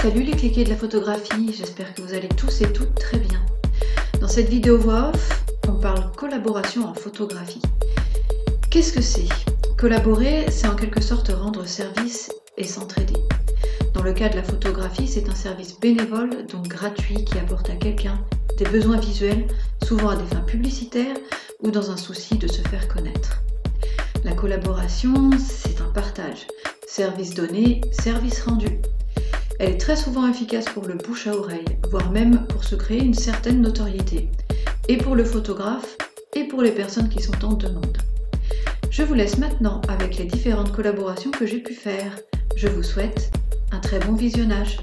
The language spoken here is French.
Salut les cliquets de la photographie, j'espère que vous allez tous et toutes très bien. Dans cette vidéo voix off, on parle collaboration en photographie. Qu'est-ce que c'est? Collaborer, c'est en quelque sorte rendre service et s'entraider. Dans le cas de la photographie, c'est un service bénévole, donc gratuit, qui apporte à quelqu'un des besoins visuels, souvent à des fins publicitaires ou dans un souci de se faire connaître. La collaboration, c'est un partage. Service donné, service rendu. Elle est très souvent efficace pour le bouche à oreille, voire même pour se créer une certaine notoriété, et pour le photographe, et pour les personnes qui sont en demande. Je vous laisse maintenant avec les différentes collaborations que j'ai pu faire. Je vous souhaite un très bon visionnage.